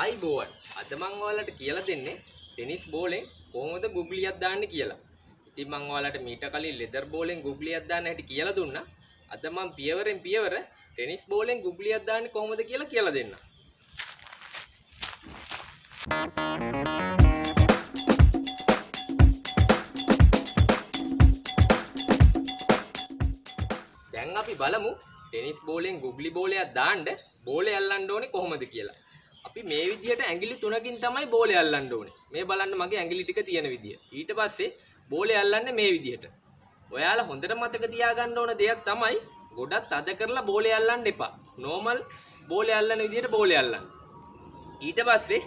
ආයිබෝවන් අද මං ඔයාලට කියලා දෙන්නේ ටෙනිස් බෝලෙන් කොහොමද ගුග්ලියක් දාන්න කියලා. ඉතින් මං ඔයාලට මීට කලින් ලෙදර් බෝලෙන් ගුග්ලියක් දාන්න හැටි කියලා දුන්නා. අද මං පියවරෙන් පියවර ටෙනිස් බෝලෙන් ගුග්ලියක් දාන්නේ කොහොමද කියලා කියලා දෙන්නම්. දැන් අපි බලමු ටෙනිස් බෝලෙන් ගුග්ලි බෝලයක් දාන්න බෝලය අල්ලන්න ඕනේ කොහොමද කියලා. අපි මේ විදිහට ඇඟිලි තුනකින් තමයි බෝලය අල්ලන්න ඕනේ. මේ බලන්න මගේ ඇඟිලි ටික තියෙන විදිය. ඊට පස්සේ බෝලය අල්ලන්නේ මේ විදිහට. ඔයාලා හොඳට මතක තියාගන්න ඕන දෙයක් තමයි ගොඩක් තද කරලා බෝලය අල්ලන්න එපා. නෝමල් බෝලය අල්ලන විදිහට බෝලය අල්ලන්න. ඊට පස්සේ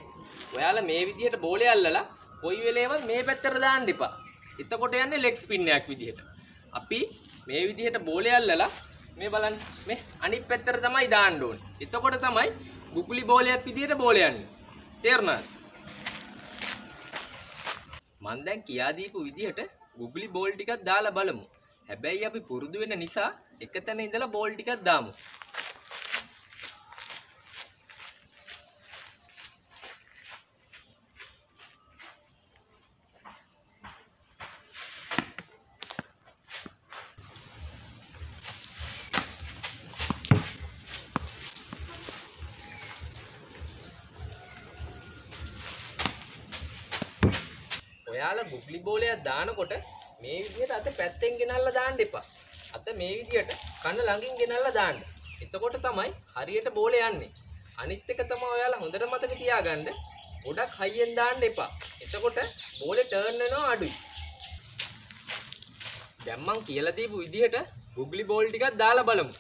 ඔයාලා මේ විදිහට බෝලය අල්ලලා කොයි වෙලේවත් මේ පැත්තට දාන්න එපා. එතකොට යන්නේ ලෙග් ස්පින් එකක් විදිහට. අපි මේ විදිහට බෝලය අල්ලලා මේ බලන්න මේ අනිත් පැත්තට තමයි දාන්න ඕනේ. එතකොට තමයි ගුගුලි බෝලයක් විදිහට බෝලය යන්නේ. තේරුණාද? මම දැන් කියා දීපු විදිහට ගුගුලි බෝල් ටිකක් දාලා බලමු. හැබැයි අපි පුරුදු වෙන නිසා එක තැන ඉඳලා බෝල් ටිකක් දාමු. ඔයාලා ගුග්ලි බෝලයක් දානකොට මේ විදිහට අත පැත්තෙන් ගෙනල්ලා දාන්න එපා. අත මේ විදිහට කන ළඟින් ගෙනල්ලා දාන්න. එතකොට තමයි හරියට බෝලේ යන්නේ. අනිත් එක තමයි ඔයාලා හොඳට මතක තියාගන්න. ගොඩක් හයියෙන් දාන්න එපා. එතකොට බෝලේ ටර්න් වෙනවා අඩුයි. දැන් මං කියලා දීපු විදිහට ගුග්ලි බෝල් ටිකක් දාලා බලමු.